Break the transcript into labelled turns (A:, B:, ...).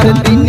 A: ஆரத்தி